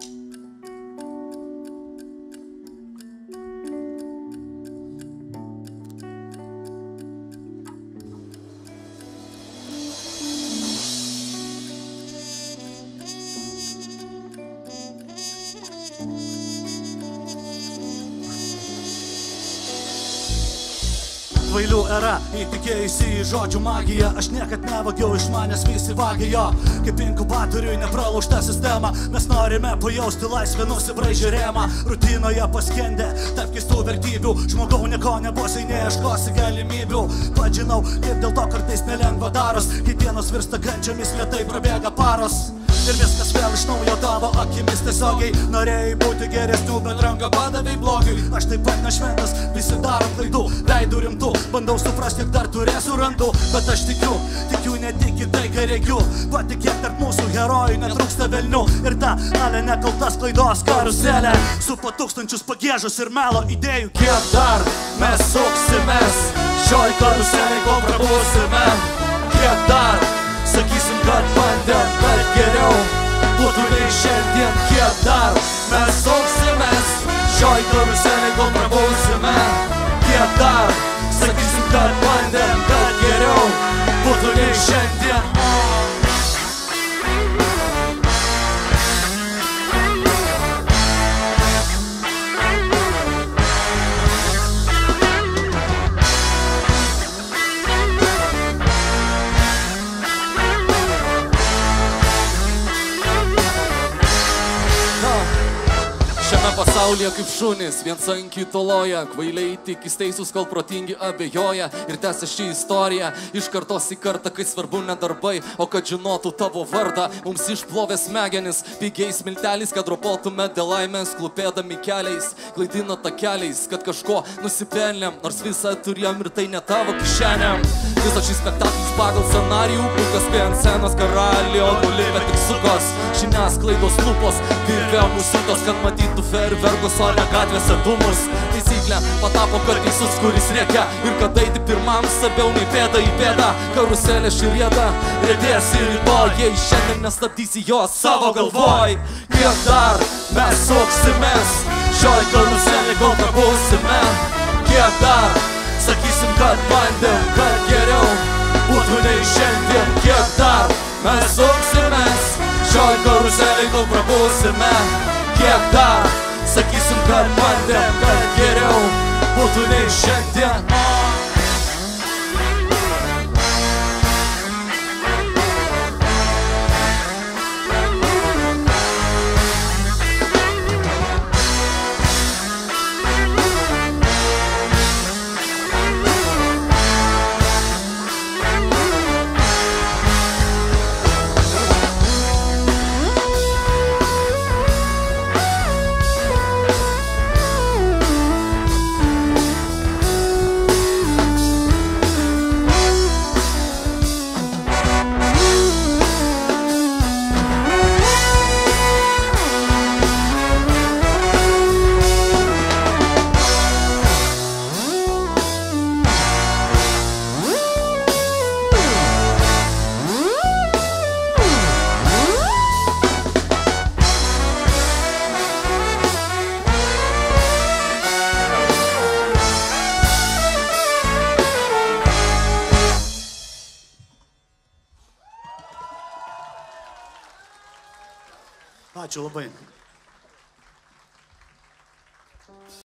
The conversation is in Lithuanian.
Thank you. Kvailių era, įtikėjusi į žodžių magiją Aš niekad nevagiau iš manęs visi vagė jo Kaip inkubatoriui nepralaužta sistema Mes norime pajausti laisvę nusibraižę rėmą. Rutinoje paskendę, tarp keistų vertybių. Žmogau nieko nebosai, neieškosi galimybių. Pažinau, kaip dėl to kartais nelengva daros. Kai dienos virsta kančiomis, lietai prabėga paros Ir viskas vėl iš naujo tavo akimis. Tiesiogiai Norėjai būti geresnių, bet ranką padavai blogiui. Aš taip pat nešventas, visi daro klaidų. Veidų rimtų, bandau suprasti, kiek dar turėsiu randu. Bet aš tikiu, tikiu ne tik į tai, ką reikiu Patikėk tarp mūsų herojų netrūksta velnių. Ir ta, ale nekaltas klaidos karuselė. Su po tūkstančius pagėžus ir melo idėjų Kiek dar mes suksimės. Šioj karuselė, kol prabūsime Būtų nei šiandien, kiek dar Mes auksimės Šioj karuselė, kol prabūsime Kiek dar Sakysim, kad bandėm, kad geriau Būtų nei šiandien Šiame pasaulyje kaip šunys, viens ant kito loja, kvailiai tik įsteisūs, kol protingi abejoja ir tęsia šį istoriją. Iš kartos į kartą, kai svarbu ne darbai, o kad žinotų tavo vardą, mums išplovė smegenis, pigiais milteliais, kad ropotume dėl laimės, klupėdami keliais, klaidino takeliais, kad kažko nusipelnėm, nors visą turėjom ir tai ne tavo kišenėm. Visas šis spektaklis pagal scenarijų, puikas prie ant scenos karalių, o nulipė tik sukos, žiniasklaidos lūpos, virvė mūsiutos, kad matytų ferverkus, o ne gatvėse dūmus. Taisyklė patapo, kad teisus, kuris rėkia ir kad eiti pirmam sabiau nei pėda į pėdą. Karuselė širėda, rėdės ir rytoj, jei šiandien nestabdysi jo savo galvoj. Kiek dar mes suksimės, šioj karuselė kol pabūsime. Kiek dar sakysim, kad bandėm, kad geriau būtų nei šiandien. Kiek dar mes suksimės, šioj karuselė kol prabūsime. Kiek dar sakysim, kad bandėm, kad geriau būtų nei šiandien. Ačiū labai.